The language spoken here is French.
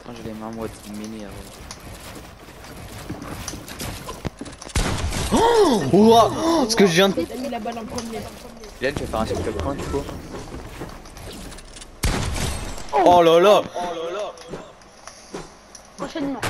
Attends, je vais en mode mini hein. avant. Oh, Ce que je viens de... T'as mis la balle en premier. Là, tu vas faire un super point du coup. Oh là là Enchaînement.